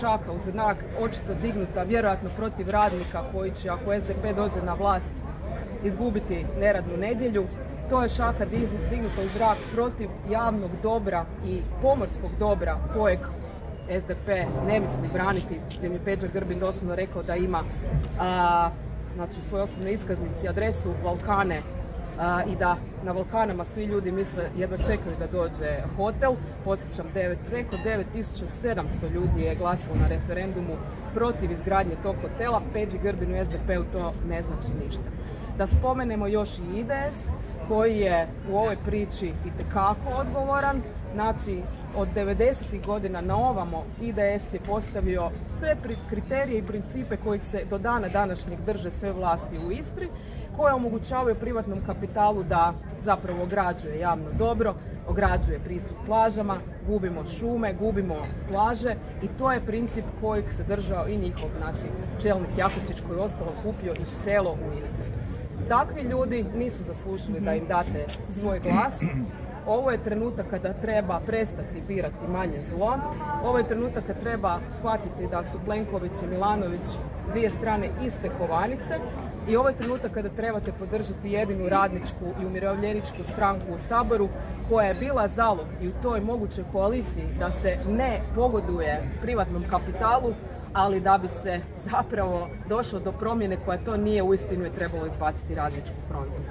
šaka u znak očito dignuta vjerojatno protiv radnika koji će ako SDP dođe na vlast izgubiti neradnu nedjelju. To je šaka dignuta u zrak protiv javnog dobra i pomorskog dobra kojeg SDP ne misli braniti, gdje mi Peđa Grbin doslovno rekao da ima a, znači, u svojoj osobnoj iskaznici adresu Balkane i da na Balkanama svi ljudi misle jedva čekaju da dođe hotel. Podsjećam, preko 9700 ljudi je glasilo na referendumu protiv izgradnje tog hotela. Peđi Grbinu SDP-u to ne znači ništa. Da spomenemo još i IDS koji je u ovoj priči itekako odgovoran. Znači, od 90. godina na ovamo IDS je postavio sve kriterije i principe kojih se do dana današnjeg drže sve vlasti u Istri, koje omogućavaju privatnom kapitalu da zapravo ograđuje javno dobro, ograđuje pristup plažama, gubimo šume, gubimo plaže i to je princip kojeg se držao i njihov znači, čelnik Jakovčić koji je ostalo kupio i selo u Istri. Takvi ljudi nisu zaslužili da im date svoj glas. Ovo je trenutak kada treba prestati birati manje zlo. Ovo je trenutak kada treba shvatiti da su Plenković i Milanović dvije strane iste kovanice i ovo je trenutak kada trebate podržati jedinu radničku i umirovljeničku stranku u Saboru koja je bila zalog i u toj mogućoj koaliciji da se ne pogoduje privatnom kapitalu, ali da bi se zapravo došlo do promjene koja to nije uistinu je trebalo izbaciti radničku frontu.